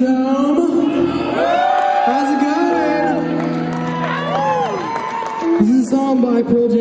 Kingdom. How's it going? This is a song by Pearl Jam.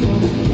Thank you.